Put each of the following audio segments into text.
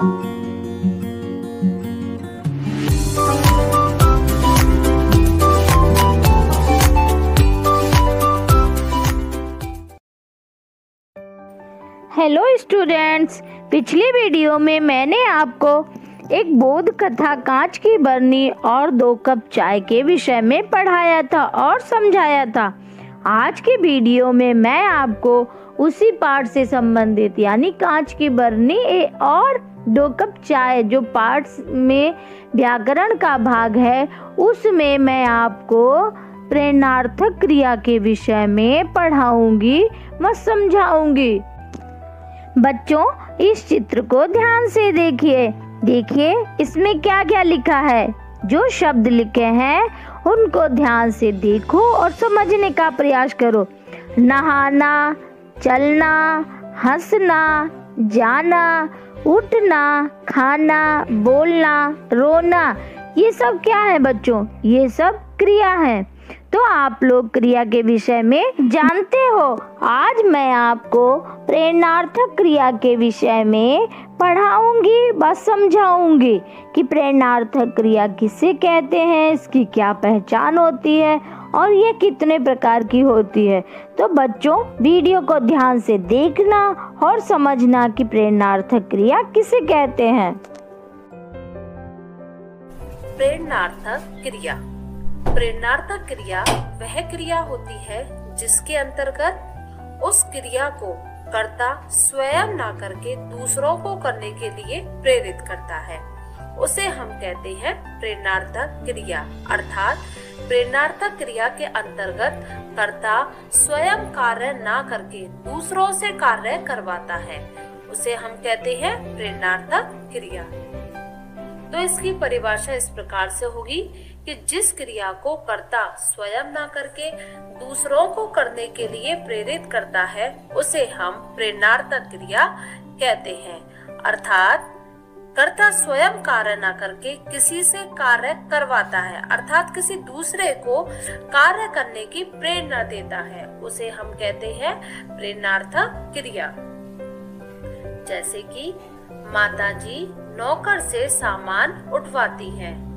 Hello students, पिछली video में मैंने आपको एक बोध कथा कांच की बरनी और दो कप चाय के विषय में पढ़ाया था और समझाया था। आज के वीडियो में मैं आपको उसी पाठ से संबंधित, यानी कांच की बरनी और दो कप चाय, जो पाठ में व्याकरण का भाग है, उसमें मैं आपको प्रेरणार्थक क्रिया के विषय में पढ़ाऊँगी व समझाऊँगी। बच्चों, इस चित्र को ध्यान से देखिए। देखिए, इसमें क्या क्या लिखा है? जो शब्द लिखे हैं, उनको ध्यान से देखो और समझने का प्रयास करो। नहाना, चलना, हंसना, जाना उठना, खाना, बोलना, रोना, ये सब क्या है बच्चों? ये सब क्रिया है। तो आप लोग क्रिया के विषय में जानते हो। आज मैं आपको प्रेरणार्थक क्रिया के विषय में पढ़ाऊँगी व समझाऊँगी कि प्रेरणार्थक क्रिया किसे कहते हैं, इसकी क्या पहचान होती है और ये कितने प्रकार की होती है। तो बच्चों, वीडियो को ध्यान से देखना और समझना कि प्रेरणार्थक क्रिया किसे कहते हैं। प्रेरणार्थक क्रिया। प्रेरणार्थक क्रिया वह क्रिया होती है जिसके अंतर्गत उस क्रिया को कर्ता स्वयं ना करके दूसरों को करने के लिए प्रेरित करता है। उसे हम कहते हैं प्रेरणार्थक क्रिया, अर्थात प्रेरणार्थक क्रिया के अंतर्गत कर्ता स्वयं कार्य ना करके दूसरों से कार्य करवाता है। उसे हम कहते हैं प्रेरणार्थक क्रिया। तो इसकी परिभाषा इस प्रकार से होगी कि जिस क्रिया को कर्ता स्वयं ना करके दूसरों को करने के लिए प्रेरित करता है, उसे हम प्रेरणार्थक क्रिया कहते हैं। अर्थात कर्ता स्वयं कार्य न करके किसी से कार्य करवाता है, अर्थात किसी दूसरे को कार्य करने की प्रेरणा देता है। उसे हम कहते हैं प्रेरणार्थक क्रिया। जैसे कि माताजी नौकर से सामान उठवाती हैं।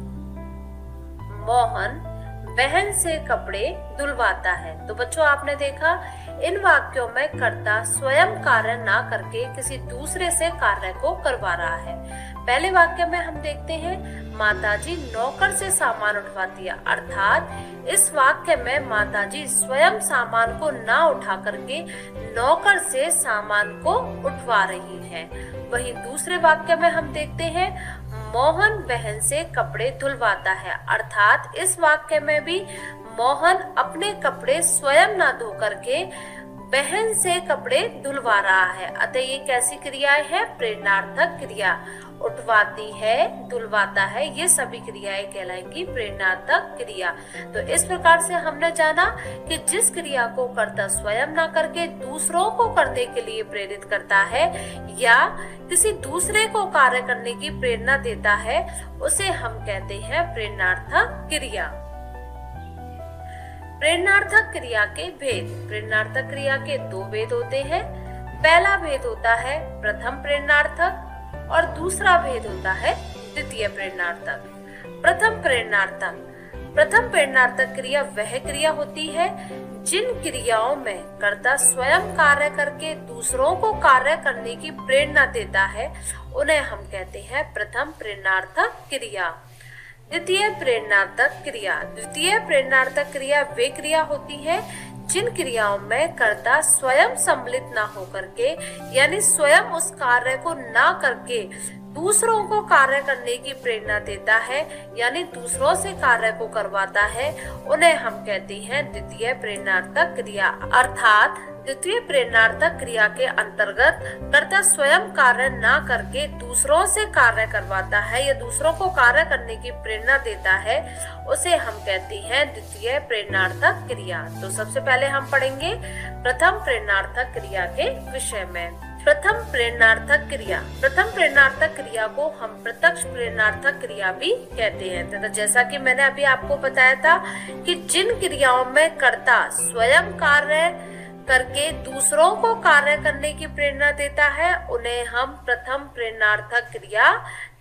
मोहन बहन से कपड़े धुलवाता है। तो बच्चों, आपने देखा, इन वाक्यों में कर्ता स्वयं कार्य ना करके किसी दूसरे से कार्य को करवा रहा है। पहले वाक्य में हम देखते हैं, माताजी नौकर से सामान उठवाती है। अर्थात, इस वाक्य में माताजी स्वयं सामान को ना उठा करके नौकर से सामान को उठवा रही है। वहीं दूसरे वाक्य में हम देखते हैं मोहन बहन से कपड़े धुलवाता है। अर्थात इस वाक्य में भी मोहन अपने कपड़े स्वयं न धो करके बहन से कपड़े धुलवा रहा है। अतः ये कैसी क्रिया है? प्रेरणार्थक क्रिया। उठवाती है धुलवाता है, ये सभी क्रियाएँ कहलाएँगी प्रेरणार्थक क्रिया। तो इस प्रकार से हमने जाना कि जिस क्रिया को कर्ता स्वयं ना करके दूसरों को करने के लिए प्रेरित करता है या किसी दूसरे को कार्य करने की प्रेरणा देता है, उसे हम कहते हैं प्रेरणार्थक क्रिया। प्रेरणार्थक क्रिया के भेद। प्रेरणार्थक क्रिया के दो भेद होते हैं। पहला भेद होता है प्रथम प्रेरणार्थक और दूसरा भेद होता है द्वितीय प्रेरणार्थक। प्रथम प्रेरणार्थक। प्रथम प्रेरणार्थक क्रिया वह क्रिया होती है जिन क्रियाओं में कर्ता स्वयं कार्य करके दूसरों को कार्य करने की प्रेरणा देता है, उन्हें हम कहते हैं प्रथम प्रेरणार्थक क्रिया। द्वितीय प्रेरणार्थक क्रिया। द्वितीय प्रेरणार्थक क्रिया वे क्रिया होती है जिन क्रियाओं में कर्ता स्वयं सम्मिलित ना होकर के, यानी स्वयं उस कार्य को ना करके दूसरों को कार्य करने की प्रेरणा देता है, यानी दूसरों से कार्य को करवाता है, उन्हें हम कहते हैं द्वितीय प्रेरणार्थक क्रिया। अर्थात, द्वितीय प्रेरणार्थक क्रिया के अंतर्गत कर्ता स्वयं कार्य न करके दूसरों से कार्य करवाता है या दूसरों को कार्य करने की प्रेरणा देता है, उसे हम कहते हैं द्वितीय प्रेरणार्थक क्रिया। तो सबसे पहले हम पढ़ेंगे प्रथम प्रेरणार्थक क्रिया के विषय में। प्रथम प्रेरणार्थक क्रिया। प्रथम प्रेरणार्थक क्रिया को हम प्रत्यक्ष प्रेरणार्थक क्रिया भी कहते हैं। तथा जैसा कि मैंने अभी आपको बताया था कि जिन क्रियाओं में कर्ता स्वयं कार्य करके दूसरों को कार्य करने की प्रेरणा देता है, उन्हें हम प्रथम प्रेरणार्थक क्रिया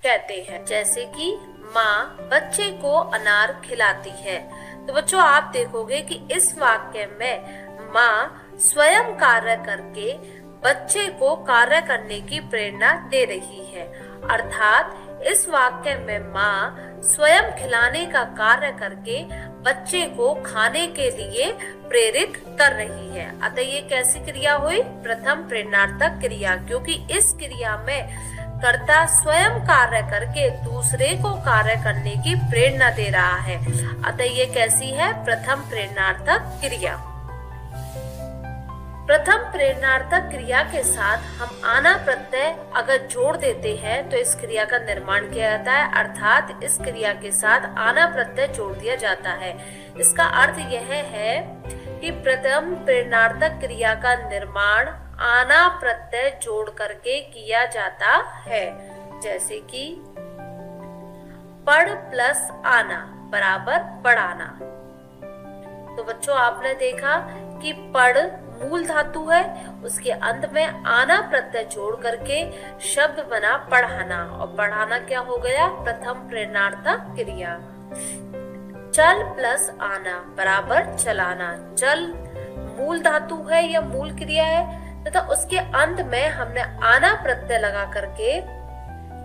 कहते हैं। जैसे कि माँ बच्चे को अनार खिलाती है। तो बच्चों, आप देखोगे कि इस वाक्य में माँ स्वयं कार्य करके बच्चे को कार्य करने की प्रेरणा दे रही है। अर्थात, इस वाक्य में माँ स्वयं खिलाने का कार्य करके बच्चे को खाने के लिए प्रेरित कर रही है। अतः ये कैसी क्रिया हुई? प्रथम प्रेरणार्थक क्रिया, क्योंकि इस क्रिया में कर्ता स्वयं कार्य करके दूसरे को कार्य करने की प्रेरणा दे रहा है। अतः ये कैसी है? प्रथम प्रेरणार्थक क्रिया। प्रथम प्रेरणार्थक क्रिया के साथ हम आना प्रत्यय अगर जोड़ देते हैं तो इस क्रिया का निर्माण किया जाता है। अर्थात इस क्रिया के साथ आना प्रत्यय जोड़ दिया जाता है। इसका अर्थ यह है कि प्रथम प्रेरणार्थक क्रिया का निर्माण आना प्रत्यय जोड़ करके किया जाता है। जैसे कि पढ़ प्लस आना बराबर पढ़ाना। तो बच्चों, आपने देखा कि पढ़ मूल धातु है, उसके अंत में आना प्रत्यय जोड़ करके शब्द बना पढ़ाना। और पढ़ाना क्या हो गया? प्रथम प्रेरणार्थक क्रिया। चल प्लस आना, बराबर चलाना। चल मूल धातु है या मूल क्रिया है? तथा उसके अंत में हमने आना प्रत्यय लगा करके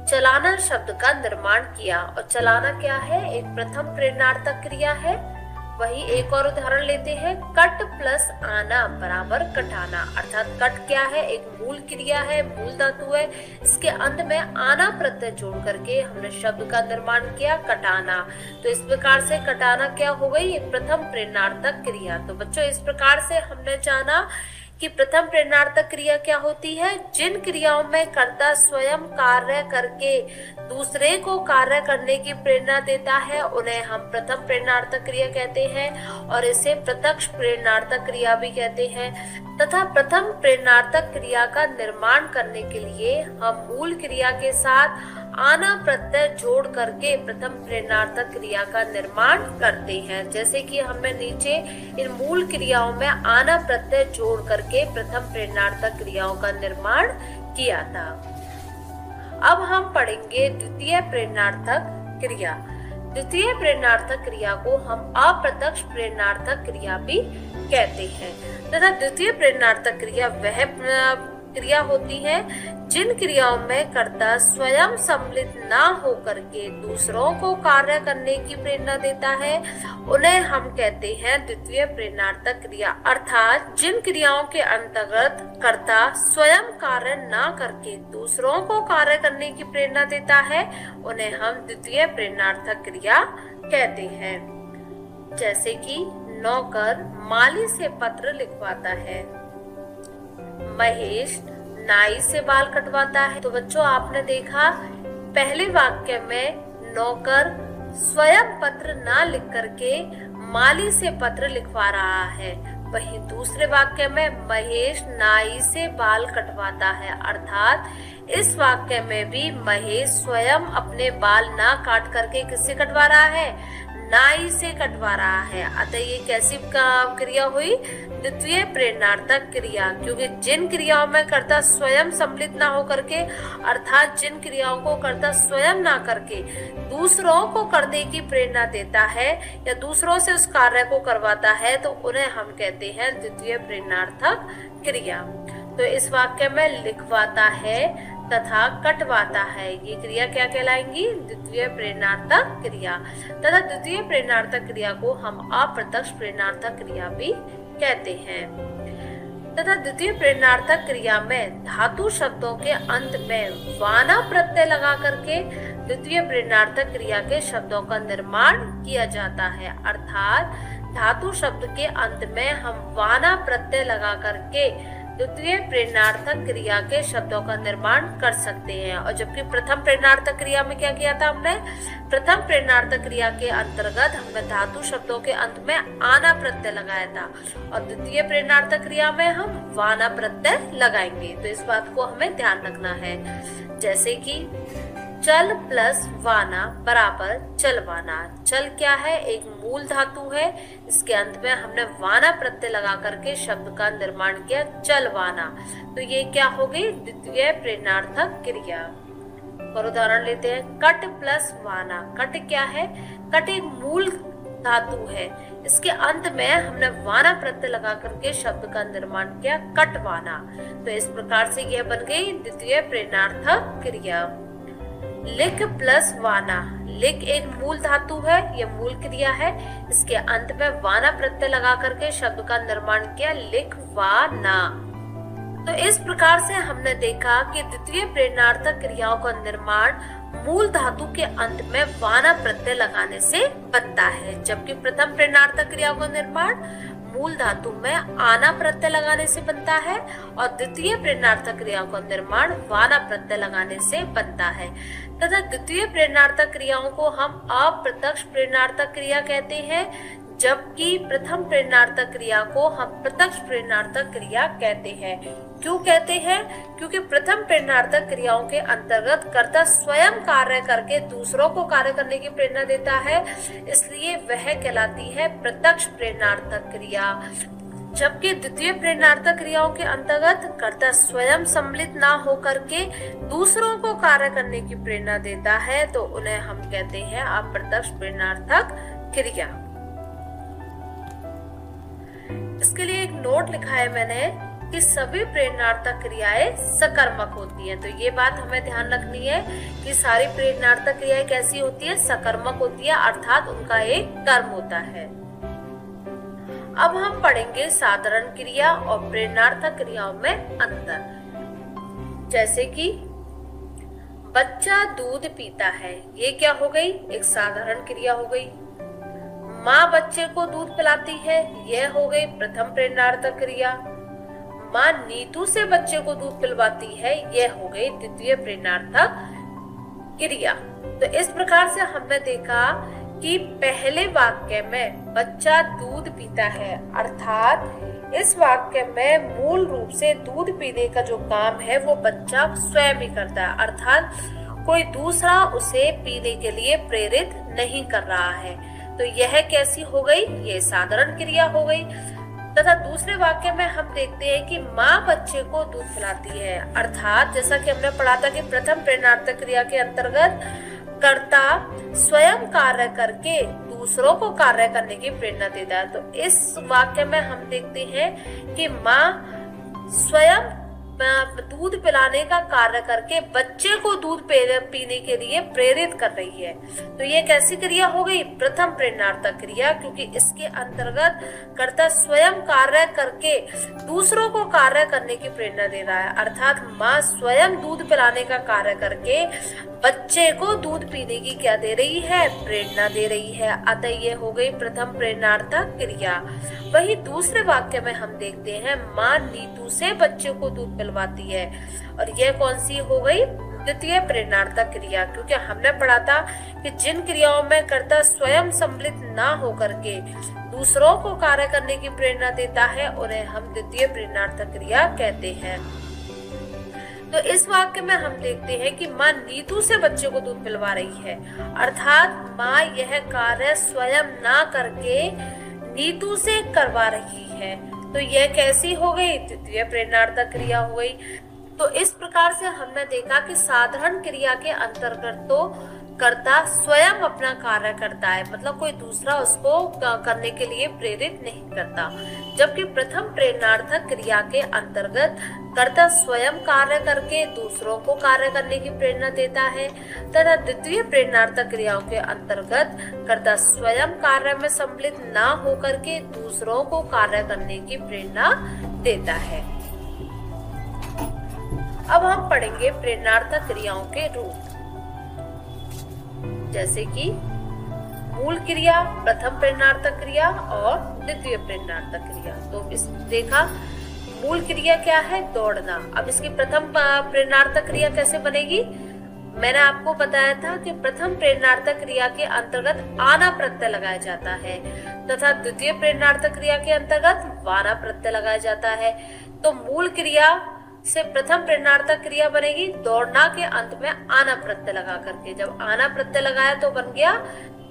चलाना शब्द का निर्माण किया। और चलाना क्या है? एक प्रथम प्रेरणार्थक क्रिया है। वही एक और उदाहरण लेते हैं, कट प्लस आना बराबर कटाना। अर्थात कट क्या है? एक मूल क्रिया है, मूल धातु है। इसके अंत में आना प्रत्यय जोड़ करके हमने शब्द का निर्माण किया, कटाना। तो इस प्रकार से कटाना क्या हो गई? प्रथम प्रेरणार्थक क्रिया। तो बच्चों, इस प्रकार से हमने जाना कि प्रथम प्रेरणार्थक क्रिया क्या होती है? जिन क्रियाओं में कर्ता स्वयं कार्य करके दूसरे को कार्य करने की प्रेरणा देता है, उन्हें हम प्रथम प्रेरणार्थक क्रिया कहते हैं और इसे प्रत्यक्ष प्रेरणार्थक क्रिया भी कहते हैं। तथा प्रथम प्रेरणार्थक क्रिया का निर्माण करने के लिए हम मूल क्रिया के साथ आना प्रत्यय जोड़ करके प्रथम प्रेरणार्थक क्रिया का निर्माण करते हैं। जैसे कि हमने नीचे इन मूल क्रियाओं में आना प्रत्यय जोड़ करके प्रथम प्रेरणार्थक क्रियाओं का निर्माण किया था। अब हम पढ़ेंगे द्वितीय प्रेरणार्थक क्रिया। द्वितीय प्रेरणार्थक क्रिया को हम अप्रत्यक्ष प्रेरणार्थक क्रिया भी कहते हैं। तथा द्वितीय प्रेरणार्थक क्रिया वह क्रिया होती है जिन क्रियाओं में कर्ता स्वयं सम्मिलित न होकर के दूसरों को कार्य करने की प्रेरणा देता है। उन्हें हम कहते हैं द्वितीय प्रेरणार्थक क्रिया। अर्थात जिन क्रियाओं के अंतर्गत कर्ता स्वयं कार्य न करके दूसरों को कार्य करने की प्रेरणा देता है, उन्हें हम द्वितीय प्रेरणार्थक क्रिया कहते हैं। जैसे कि नौकर माली से पत्र लिखवाता है। महेश नाई से बाल कटवाता है। तो बच्चों, आपने देखा, पहले वाक्य में नौकर स्वयं पत्र ना लिख करके माली से पत्र लिखवा रहा है। वहीं दूसरे वाक्य में महेश नाई से बाल कटवाता है। अर्थात, इस वाक्य में भी महेश स्वयं अपने बाल ना काट करके किससे कटवा रहा है? नाई से कटवा रहा है। अतः ये कैसी क्रिया हुई? द्वितीय प्रेरणार्थक क्रिया, क्योंकि जिन क्रियाओं में कर्ता स्वयं सम्मिलित ना हो करके, अर्थात जिन क्रियाओं को कर्ता स्वयं ना करके, दूसरों को करने की प्रेरणा देता है या दूसरों से उस कार्य को करवाता है तो उन्हें हम कहते हैं द्वितीय प्रेरणार्थक क्रिया। तो इस वाक्य में लिखवाता है तथा कटवाता है। ये क्रिया क्या कहलाएँगी? द्वितीय प्रेरणार्थक क्रिया। तथा द्वितीय प्रेरणार्थक क्रिया को हम अप्रत्यक्ष प्रेरणार्थक क्रिया भी कहते हैं। तथा द्वितीय प्रेरणार्थक क्रिया में धातु शब्दों के अंत में वाना प्रत्यय लगा करके द्वितीय प्रेरणार्थक क्रिया के शब्दों का निर्माण किया जाता है। अर्थात धातु शब्द के अंत में हम वाना प्रत्यय लगा करके द्वितीय प्रेरणार्थक क्रिया के शब्दों का निर्माण कर सकते हैं। और जबकि प्रथम प्रेरणार्थक क्रिया में क्या किया था हमने? प्रथम प्रेरणार्थक क्रिया के अंतर्गत हमने धातु शब्दों के अंत में आना प्रत्यय लगाया था। और द्वितीय प्रेरणार्थक क्रिया में हम वाना प्रत्यय लगाएँगे। तो इस बात को हमें ध्यान रखना है। जैसे कि चल प्लस वाना बराबर चलवाना चल क्या है? एक मूल धातु है। इसके अंत में हमने वाना प्रत्यय लगा करके शब्द का निर्माण किया चलवाना तो ये क्या हो गई? द्वितीय प्रेरणार्थक क्रिया। और उदाहरण लेते हैं, कट प्लस वाना। कट क्या है? कट एक मूल धातु है। इसके अंत में हमने वाना प्रत्यय लगा करके शब्द का निर्माण किया कटवाना तो इस प्रकार से यह बन गई द्वितीय प्रेरणार्थक क्रिया। लिख प्लस वाना। लिख एक मूल धातु है यह मूल क्रिया है। इसके अंत में वाना प्रत्यय लगा करके शब्द का निर्माण किया, लिख वाना। तो इस प्रकार से हमने देखा कि द्वितीय प्रेरणार्थक क्रियाओं का निर्माण मूल धातु के अंत में वाना प्रत्यय लगाने से बनता है, जबकि प्रथम प्रेरणार्थक क्रिया का निर्माण मूल धातु में आना प्रत्यय लगाने से बनता है और द्वितीय प्रेरणार्थक क्रियाओं का निर्माण वाना प्रत्यय लगाने से बनता है। तथा द्वितीय प्रेरणार्थक क्रियाओं को हम अप्रत्यक्ष प्रेरणार्थक क्रिया कहते हैं, जबकि प्रथम प्रेरणार्थक क्रिया को हम प्रत्यक्ष प्रेरणार्थक क्रिया कहते हैं। क्यों कहते हैं? क्योंकि प्रथम प्रेरणार्थक क्रियाओं के अंतर्गत कर्ता स्वयं कार्य करके दूसरों को कार्य करने की प्रेरणा देता है। इसलिए वह कहलाती है प्रत्यक्ष प्रेरणार्थक क्रिया। जबकि द्वितीय प्रेरणार्थक क्रियाओं के अंतर्गत कर्ता स्वयं सम्मिलित ना होकर के दूसरों को कार्य करने की प्रेरणा देता है तो उन्हें हम कहते हैं अप्रत्यक्ष प्रेरणार्थक क्रिया। इसके लिए एक नोट लिखा है मैंने। कि सभी प्रेरणार्थक क्रियाएँ सकर्मक होती हैं। तो ये बात हमें ध्यान रखनी है कि सारी प्रेरणार्थक क्रियाएँ कैसी होती है? सकर्मक होती है, अर्थात उनका एक कर्म होता है। अब हम पढ़ेंगे साधारण क्रिया और प्रेरणार्थक क्रियाओं में अंतर। जैसे कि, बच्चा दूध पीता है, ये क्या हो गई? एक साधारण क्रिया हो गई। माँ बच्चे को दूध पिलाती है, यह हो गई प्रथम प्रेरणार्थक क्रिया। माँ नीतू से बच्चे को दूध पिलवाती है, यह हो गई द्वितीय प्रेरणार्थक क्रिया। तो इस प्रकार से हमने देखा कि पहले वाक्य में बच्चा दूध पीता है, अर्थात इस वाक्य में मूल रूप से दूध पीने का जो काम है, वो बच्चा स्वयं ही करता है, अर्थात कोई दूसरा उसे पीने के लिए प्रेरित नहीं कर रहा है। तो यह कैसी हो गई? ये साधारण क्रिया हो गई। तथा दूसरे वाक्य में हम देखते हैं कि माँ बच्चे को दूध पिलाती है। अर्थात जैसा कि हमने पढ़ा था कि प्रथम प्रेरणार्थक क्रिया के अंतर्गत कर्ता स्वयं कार्य करके दूसरों को कार्य करने की प्रेरणा देता है। तो इस वाक्य में हम देखते हैं कि माँ स्वयं दूध पिलाने का कार्य करके बच्चे को दूध पीने के लिए प्रेरित कर रही है। तो ये कैसी क्रिया हो गई? प्रथम प्रेरणार्थक क्रिया, क्योंकि इसके अंतर्गत कर्ता स्वयं कार्य करके दूसरों को कार्य करने की प्रेरणा दे रहा है। अर्थात माँ स्वयं दूध पिलाने का कार्य करके बच्चे को दूध पीने की क्या दे रही है? प्रेरणा दे रही है। अतः ये हो गई प्रथम प्रेरणार्थक क्रिया। वही दूसरे वाक्य में हम देखते हैं, माँ नीतू से बच्चे को दूध पिलवाती है। और यह कौन सी हो गई? द्वितीय प्रेरणार्थक क्रिया, क्योंकि हमने पढ़ा था कि जिन क्रियाओं में कर्ता स्वयं सम्मिलित ना होकर के दूसरों को कार्य करने की प्रेरणा देता है, उन्हें हम द्वितीय प्रेरणार्थक क्रिया कहते हैं। तो इस वाक्य में हम देखते हैं कि माँ नीतू से बच्चे को दूध पिलवा रही है। अर्थात माँ यह कार्य स्वयं ना करके नीतू से करवा रही है। तो यह कैसी हो गई? तृतीय प्रेरणार्थक क्रिया हो गई। तो इस प्रकार से हमने देखा कि साधारण क्रिया के अंतर्गत तो कर्ता स्वयं अपना कार्य करता है। मतलब कोई दूसरा उसको करने के लिए प्रेरित नहीं करता। जबकि प्रथम प्रेरणार्थक क्रिया के अंतर्गत कर्ता स्वयं कार्य करके दूसरों को कार्य करने की प्रेरणा देता है। तथा द्वितीय प्रेरणार्थक क्रियाओं के अंतर्गत कर्ता स्वयं कार्य में सम्मिलित न होकर के दूसरों को कार्य करने की प्रेरणा देता है। अब हम पढ़ेंगे प्रेरणार्थक क्रियाओं के रूप। जैसे कि मूल क्रिया, प्रथम प्रेरणार्थक क्रिया और द्वितीय प्रेरणार्थक क्रिया। तो इस देखा, मूल क्रिया क्या है? दौड़ना। अब इसकी प्रथम प्रेरणार्थक क्रिया कैसे बनेगी? मैंने आपको बताया था कि प्रथम प्रेरणार्थक क्रिया के अंतर्गत आना प्रत्यय लगाया जाता है, तथा द्वितीय प्रेरणार्थक क्रिया के अंतर्गत वाना प्रत्यय लगाया जाता है। तो मूल क्रिया से प्रथम प्रेरणार्थक क्रिया बनेगी। दौड़ना के अंत में आना प्रत्यय लगा करके। जब आना प्रत्यय लगाया तो बन गया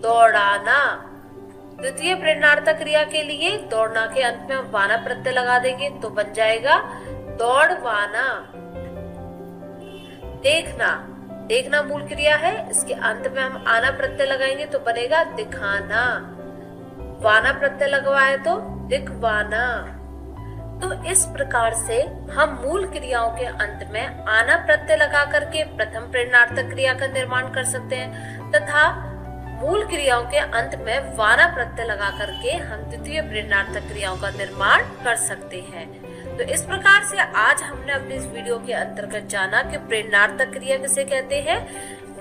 दौड़ाना। द्वितीय प्रेरणार्थक क्रिया के लिए दौड़ना के अंत में वाना प्रत्यय लगा देंगे तो बन जाएगा दौड़वाना। देखना। देखना मूल क्रिया है। इसके अंत में हम आना प्रत्यय लगाएँगे तो बनेगा दिखाना। वाना प्रत्यय लगवाए तो दिखवाना। तो इस प्रकार से हम मूल क्रियाओं के अंत में आना प्रत्यय लगा करके प्रथम प्रेरणार्थक क्रिया का निर्माण कर सकते हैं, तथा मूल क्रियाओं के अंत में वाना प्रत्यय लगा करके हम द्वितीय प्रेरणार्थक क्रियाओं का निर्माण कर सकते हैं। तो इस प्रकार से आज हमने अपने इस वीडियो के अंतर्गत जाना कि प्रेरणार्थक क्रिया किसे कहते हैं,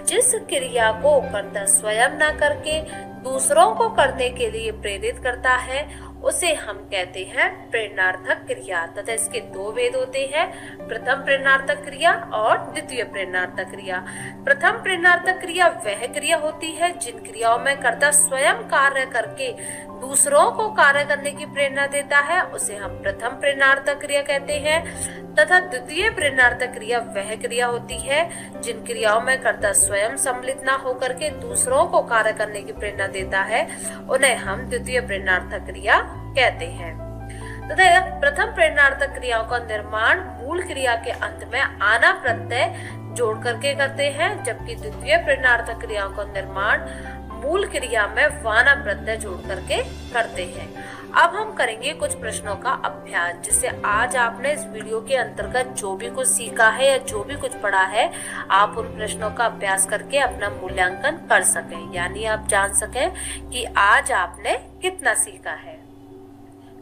जिस क्रिया को कर्ता स्वयं न करके दूसरों को करने के लिए प्रेरित करता है उसे हम कहते हैं प्रेरणार्थक क्रिया। तथा इसके दो वेद होते हैं, प्रथम प्रेरणार्थक क्रिया और द्वितीय प्रेरणार्थक क्रिया। प्रथम प्रेरणार्थक क्रिया वह क्रिया होती है जिन क्रियाओं में कर्ता स्वयं कार्य करके दूसरों को कार्य करने की प्रेरणा देता है। उसे हम प्रथम प्रेरणार्थक क्रिया कहते हैं। तथा द्वितीय प्रेरणार्थक क्रिया वह क्रिया होती है, जिन क्रियाओं में कर्ता स्वयं सम्मिलित न होकर के दूसरों को कार्य करने की प्रेरणा देता है, उन्हें हम द्वितीय प्रेरणार्थक क्रिया कहते हैं। तथा प्रथम प्रेरणार्थक क्रियाओं का निर्माण मूल क्रिया के अंत में आना प्रत्यय जोड़ करके करते हैं, जबकि द्वितीय प्रेरणार्थक क्रियाओं का निर्माण मूल क्रिया में वाना प्रत्यय जोड़ करके करते हैं। अब हम करेंगे कुछ प्रश्नों का अभ्यास, जिससे आज आपने इस वीडियो के अंतर्गत जो भी कुछ सीखा है या जो भी कुछ पढ़ा है, आप उन प्रश्नों का अभ्यास करके अपना मूल्यांकन कर सकें। यानी आप जान सकें कि आज आपने कितना सीखा है।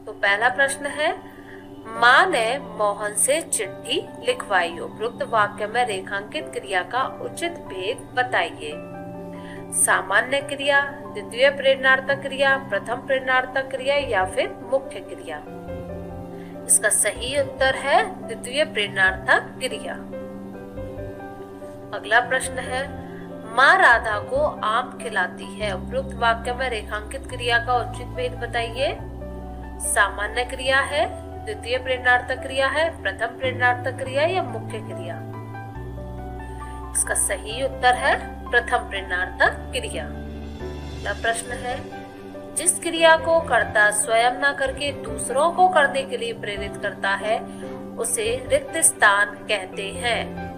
तो पहला प्रश्न है, माँ ने मोहन से चिट्ठी लिखवाई उपयुक्त वाक्य में रेखांकित क्रिया का उचित भेद बताइए। सामान्य क्रिया, द्वितीय प्रेरणार्थक क्रिया, प्रथम प्रेरणार्थक क्रिया या फिर मुख्य क्रिया। इसका सही उत्तर है द्वितीय प्रेरणार्थक क्रिया। अगला प्रश्न है, माँ राधा को आम खिलाती है। उपयुक्त वाक्य में रेखांकित क्रिया का उचित भेद बताइए। सामान्य क्रिया है, द्वितीय प्रेरणार्थक क्रिया है, प्रथम प्रेरणार्थक क्रिया या मुख्य क्रिया? इसका सही उत्तर है प्रथम प्रेरणार्थक क्रिया। अगला प्रश्न है, जिस क्रिया को कर्ता स्वयं न करके दूसरों को करने के लिए प्रेरित करता है, उसे रिक्त स्थान कहते हैं।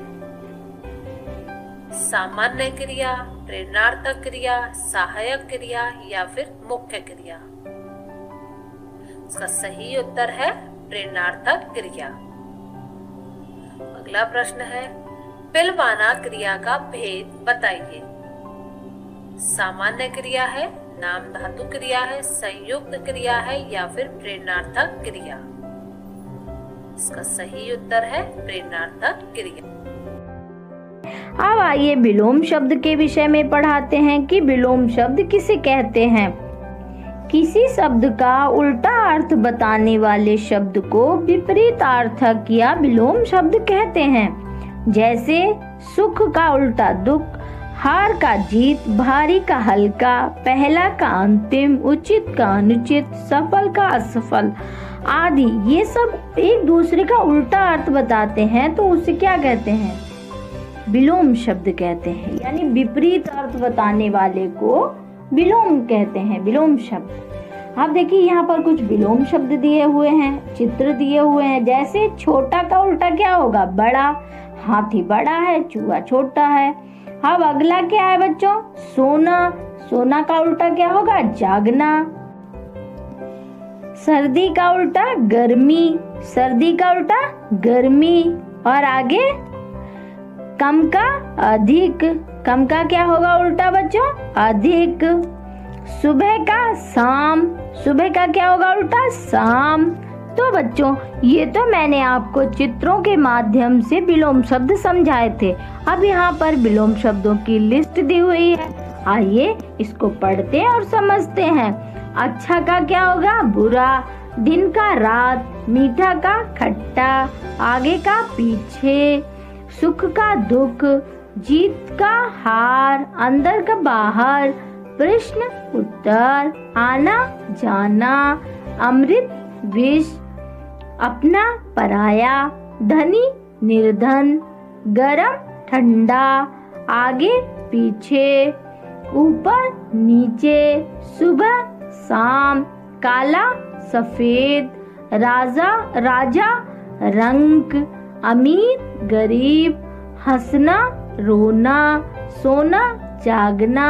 सामान्य क्रिया प्रेरणार्थक क्रिया, सहायक क्रिया या फिर मुख्य क्रिया। इसका सही उत्तर है प्रेरणार्थक क्रिया। अगला प्रश्न है पिलवाना क्रिया का भेद बताइए। सामान्य क्रिया है, नाम धातु क्रिया है, संयुक्त क्रिया है या फिर प्रेरणार्थक क्रिया? इसका सही उत्तर है, प्रेरणार्थक क्रिया। अब आइए विलोम शब्द के विषय में पढ़ाते हैं कि विलोम शब्द किसे कहते हैं। किसी शब्द का उल्टा अर्थ बताने वाले शब्द को विपरीत अर्थक या विलोम शब्द कहते हैं। जैसे सुख का उल्टा दुख, हार का जीत, भारी का हल्का, पहला का अंतिम, उचित का अनुचित, सफल का असफल आदि, ये सब एक दूसरे का उल्टा अर्थ बताते हैं तो उसे क्या कहते हैं? विलोम शब्द कहते हैं। यानी विपरीत अर्थ बताने वाले को विलोम कहते हैं, विलोम शब्द। आप देखिए, यहाँ पर कुछ विलोम शब्द दिए हुए हैं, चित्र दिए हुए हैं। जैसे छोटा का उल्टा क्या होगा? बड़ा हाथी बड़ा है, चूहा छोटा है। अब अगला क्या है बच्चों? सोना। सोना का उल्टा क्या होगा? जागना। सर्दी का उल्टा गर्मी। सर्दी का उल्टा गर्मी। और आगे? कम का अधिक। कम का क्या होगा उल्टा बच्चों? अधिक। सुबह का शाम। सुबह का क्या होगा उल्टा? शाम। तो बच्चों, ये तो मैंने आपको चित्रों के माध्यम से विलोम शब्द समझाए थे। अब यहाँ पर विलोम शब्दों की लिस्ट दी हुई है। आइए इसको पढ़ते और समझते हैं। अच्छा का क्या होगा? बुरा। दिन का रात, मीठा का खट्टा, आगे का पीछे, सुख का दुख, जीत का हार, अंदर का बाहर, प्रश्न उत्तर, आना जाना, अमृत, विष अपना पराया, धनी, निर्धन, गरम, ठंडा, आगे, पीछे, ऊपर, नीचे, सुबह, शाम, काला, सफ़ेद, राजा राजा, रंग, अमीर, गरीब, हंसना, रोना, सोना, जागना,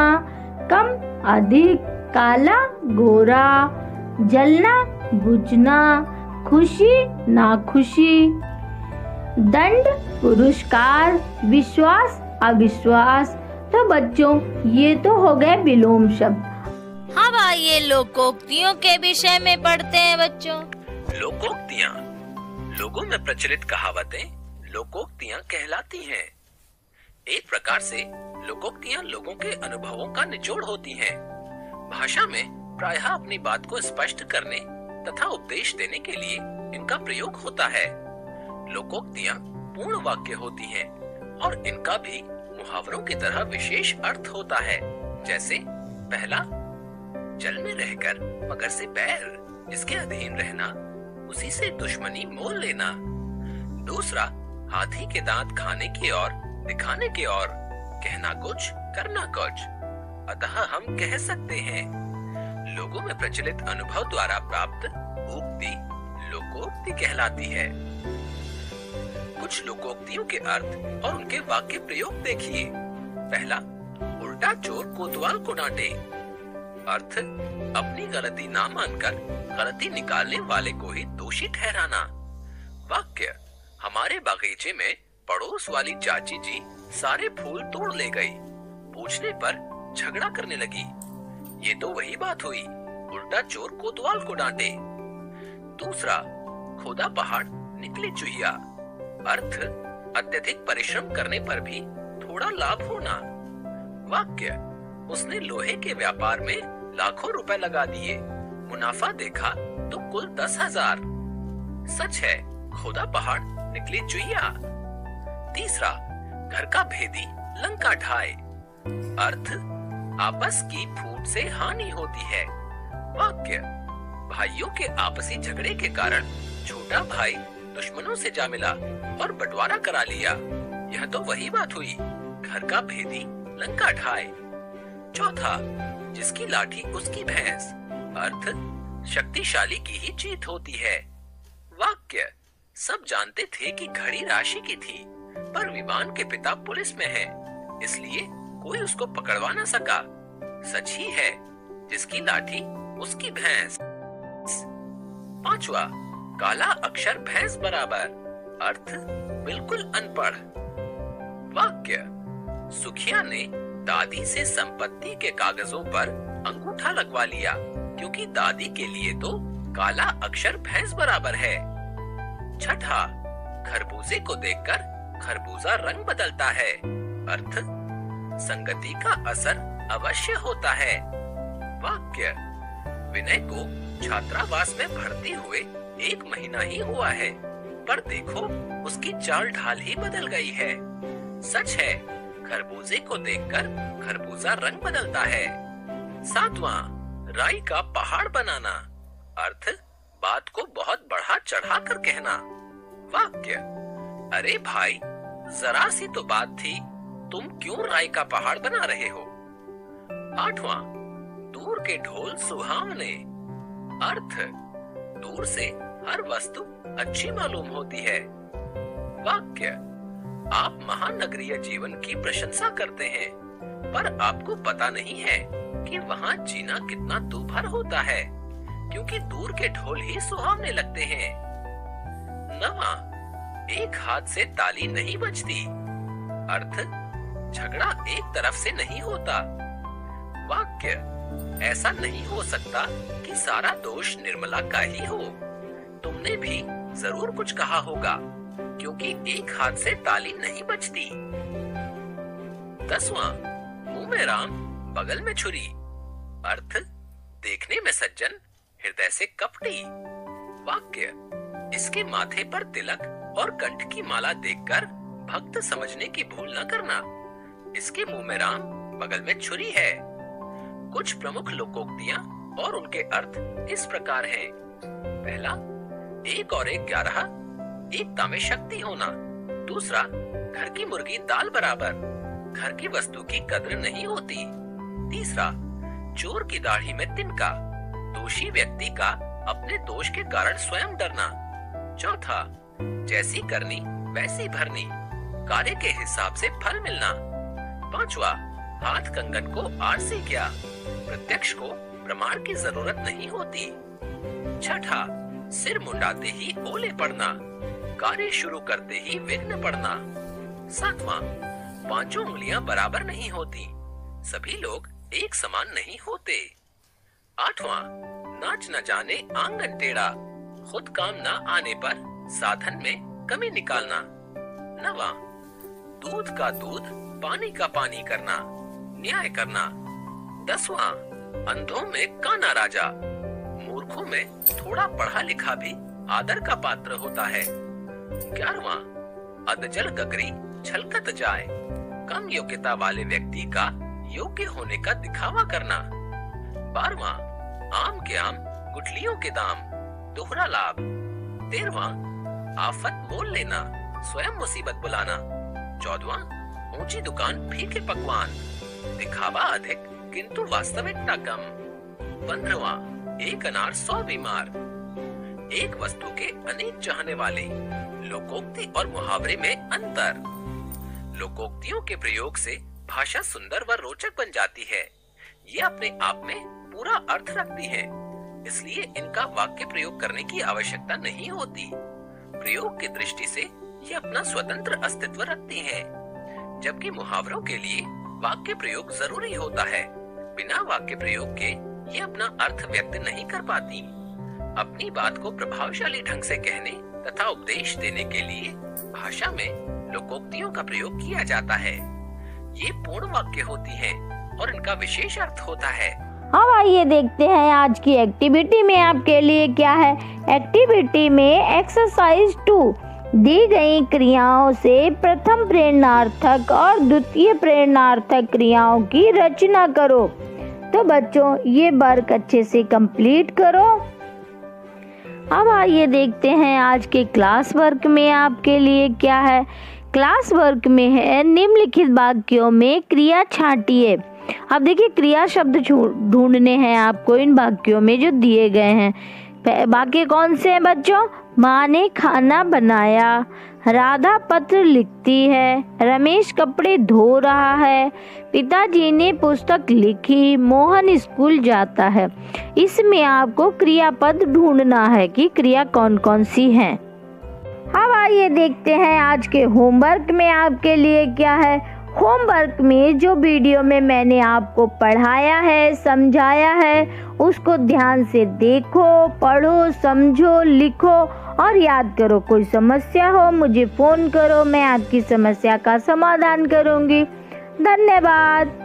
कम, अधिक, काला, गोरा, जलना, बुझना खुशी नाखुशी दंड पुरस्कार विश्वास अविश्वास। तो बच्चों ये तो हो गए विलोम शब्द। हाँ भाई ये लोकोक्तियों के विषय में पढ़ते हैं बच्चों। लोकोक्तियाँ? लोगों में प्रचलित कहावतें लोकोक्तियाँ कहलाती हैं। एक प्रकार से लोकोक्तियाँ लोगों के अनुभवों का निचोड़ होती हैं। भाषा में प्रायः अपनी बात को स्पष्ट करने तथा उपदेश देने के लिए इनका प्रयोग होता है। लोकोक्तियाँ पूर्ण वाक्य होती हैं और इनका भी मुहावरों की तरह विशेष अर्थ होता है। जैसे, पहला, जल में रहकर मगर से पैर, इसके अधीन रहना, उसी से दुश्मनी मोल लेना। दूसरा, हाथी के दांत खाने की ओर, दिखाने की ओर, कहना कुछ, करना कुछ। अतः हम कह सकते हैं लोगों में प्रचलित अनुभव द्वारा प्राप्त उक्ति लोकोक्ति कहलाती है। कुछ लोकोक्तियों के अर्थ और उनके वाक्य प्रयोग देखिए। पहला, उल्टा चोर कोतवाल को डांटे। अर्थ, अपनी गलती ना मानकर गलती निकालने वाले को ही दोषी ठहराना। वाक्य, हमारे बागीचे में पड़ोस वाली चाची जी सारे फूल तोड़ ले गई। पूछने पर झगड़ा करने लगी। ये तो वही बात हुई। उल्टा चोर कोतवाल को डांटे। दूसरा, खोदा पहाड़, निकली चुहिया। अर्थ, अत्यधिक परिश्रम करने पर भी थोड़ा लाभ होना। वाक्य, उसने लोहे के व्यापार में लाखों रुपए लगा दिए। मुनाफा देखा तो कुल दस हज़ार। सच है, खोदा पहाड़, निकली चुहिया। तीसरा, घर का भेदी, लंका ढाए। अर्थ आपस की फूट से हानि होती है। वाक्य, भाइयों के आपसी झगड़े के कारण छोटा भाई दुश्मनों से जा मिला और बंटवारा करा लिया। यह तो वही बात हुई, घर का भेदी लंका ढाए। चौथा, जिसकी लाठी उसकी भैंस, अर्थ, शक्तिशाली की ही जीत होती है। वाक्य, सब जानते थे कि घड़ी राशि की थी, पर विमान के पिता पुलिस में है, इसलिए कोई उसको पकड़वा ना सका। सच ही है, जिसकी लाठी उसकी भैंस। पांचवा, काला अक्षर भैंस बराबर, अर्थ बिल्कुल अनपढ़। वाक्य, सुखिया ने दादी से संपत्ति के कागजों पर अंगूठा लगवा लिया, क्योंकि दादी के लिए तो काला अक्षर भैंस बराबर है। छठा, खरबूजे को देखकर खरबूजा रंग बदलता है, अर्थ संगति का असर अवश्य होता है। वाक्य, विनय को छात्रावास में भर्ती हुए एक महीना ही हुआ है, पर देखो, उसकी चाल ढाल ही बदल गई है। सच है, खरबूजे को देखकर खरबूजा रंग बदलता है। सातवां, राई का पहाड़ बनाना, अर्थ, बात को बहुत बढ़ा चढ़ा कर कहना। वाक्य, अरे भाई, जरा सी तो बात थी तुम क्यों राई का पहाड़ बना रहे हो? आठवां, दूर के ढोल सुहावने अर्थ, दूर से हर वस्तु अच्छी मालूम होती है। वाक्य, आप महानगरीय जीवन की प्रशंसा करते हैं, पर आपको पता नहीं है कि वहाँ जीना कितना दुभर होता है, क्योंकि दूर के ढोल ही सुहावने लगते हैं। नवा, एक हाथ से ताली नहीं बजती। अर्थ झगड़ा एक तरफ़ से नहीं होता। वाक्य, ऐसा नहीं हो सकता कि सारा दोष निर्मला का ही हो। तुमने भी ज़रूर कुछ कहा होगा, क्योंकि एक हाथ से ताली नहीं बचती दसवां, मुँह में राम, बगल में छुरी। अर्थ, देखने में सज्जन, हृदय से कपटी। वाक्य, इसके माथे पर तिलक और कंठ की माला देखकर भक्त समझने की भूल न करना। इसके मुँह में राम बगल में छुरी है। कुछ प्रमुख लोकोक्तियाँ और उनके अर्थ इस प्रकार हैं। पहला, एक और एक ग्यारह, एकता में शक्ति होना। दूसरा, घर की मुर्गी दाल बराबर, घर की वस्तु की कद्र नहीं होती। तीसरा, चोर की दाढ़ी में तिनका, दोषी व्यक्ति का अपने दोष के कारण स्वयं डरना। चौथा, जैसी करनी, वैसी भरनी, कार्य के हिसाब से फल मिलना। पांचवा, हाथ कंगन को आरसी क्या। प्रत्यक्ष को प्रमाण की ज़रूरत नहीं होती। छठा, सिर मुंडाते ही ओले पड़ना। कार्य शुरू करते ही विघ्न पड़ना। सातवां, पाँचों उंगलियाँ बराबर नहीं होती। सभी लोग एक समान नहीं होते। आठवां, नाच न जाने आँगन टेढ़ा। खुद काम न आने पर साधन में कमी निकालना। नवा, दूध का दूध पानी का पानी करना, न्याय करना। दसवां, अंधों में काना राजा। मूर्खों में थोड़ा पढ़ा लिखा भी आदर का पात्र होता है। ग्यारहवा अदजल गगरी छलकत जाए। कम योग्यता वाले व्यक्ति का योग्य होने का दिखावा करना। बारवा आम के आम, गुठलियों के दाम, दोहरा लाभ। तेरवा आफत मोल लेना, स्वयं मुसीबत बुलाना। चौदवा ऊँची दुकान फीके पकवान। दिखावा अधिक किंतु वास्तविकता कम। पंद्रवा एक अनार सौ बीमार। एक वस्तु के अनेक चाहने वाले लोकोक्ति और मुहावरे में अंतर। लोकोक्तियों के प्रयोग से भाषा सुंदर व रोचक बन जाती है। ये अपने आप में पूरा अर्थ रखती है। इसलिए इनका वाक्य प्रयोग करने की आवश्यकता नहीं होती। प्रयोग की दृष्टि से ये अपना स्वतंत्र अस्तित्व रखती हैं, जबकि मुहावरों के लिए वाक्य प्रयोग ज़रूरी होता है। बिना वाक्य प्रयोग के ये अपना अर्थ व्यक्त नहीं कर पाती। अपनी बात को प्रभावशाली ढंग से कहने तथा उपदेश देने के लिए भाषा में लोकोक्तियों का प्रयोग किया जाता है। ये पूर्ण वाक्य होती है और इनका विशेष अर्थ होता है। अब आइए देखते हैं आज की एक्टिविटी में आपके लिए क्या है। एक्टिविटी में एक्सरसाइज टू दी गई क्रियाओं से प्रथम प्रेरणार्थक और द्वितीय प्रेरणार्थक क्रियाओं की रचना करो। तो बच्चों, ये वर्क अच्छे से कंप्लीट करो। अब आइए देखते हैं आज के क्लास वर्क में आपके लिए क्या है। क्लास वर्क में है निम्नलिखित वाक्यों में क्रिया छाटिए। अब देखिए, क्रिया शब्द ढूँढने हैं आपको इन वाक्यों में जो दिए गए हैं। वाक्य कौन से हैं बच्चों? माँ ने खाना बनाया। राधा पत्र लिखती है। रमेश कपड़े धो रहा है। पिताजी ने पुस्तक लिखी। मोहन स्कूल जाता है। इसमें आपको क्रियापद ढूंढना है कि क्रिया कौन कौन सी है। अब आइए देखते हैं आज के होमवर्क में आपके लिए क्या है। होमवर्क में जो वीडियो में मैंने आपको पढ़ाया है, समझाया है, उसको ध्यान से देखो, पढ़ो, समझो, लिखो और याद करो। कोई समस्या हो, मुझे फ़ोन करो, मैं आपकी समस्या का समाधान करूँगी। धन्यवाद।